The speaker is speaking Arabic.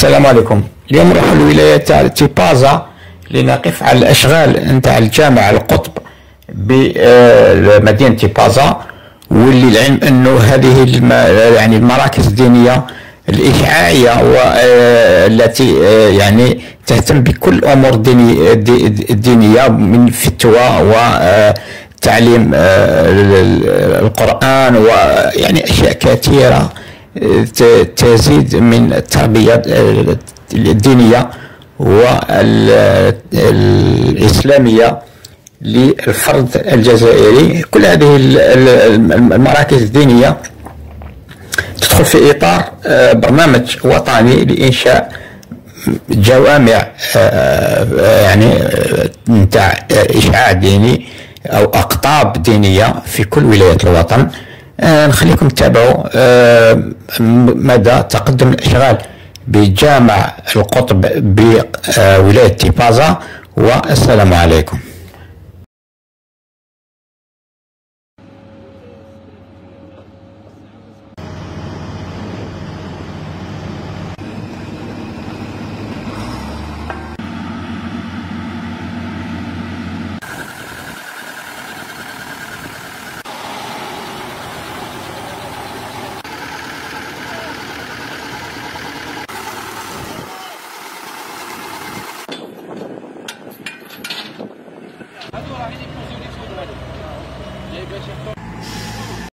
السلام عليكم. اليوم نروح لولاية تاع تيبازا لنقف على الأشغال نتاع الجامع القطب بمدينة تيبازا واللي العلم أنه هذه الم... يعني المراكز الدينية الإشعاعية والتي يعني تهتم بكل الأمور الدينية, الدينية من فتوى وتعليم القرآن ويعني أشياء كثيرة. تزيد من التربية الدينية والإسلامية للفرد الجزائري. كل هذه المراكز الدينية تدخل في إطار آه، برنامج وطني لإنشاء جوامع آه، يعني نتاع إشعاع ديني أو أقطاب دينية في كل ولايات الوطن. آه، نخليكم تتابعوا آه، مدى تقدم الإشغال بجامع القطب بولايه تيبازا والسلام عليكم. Allez, bien,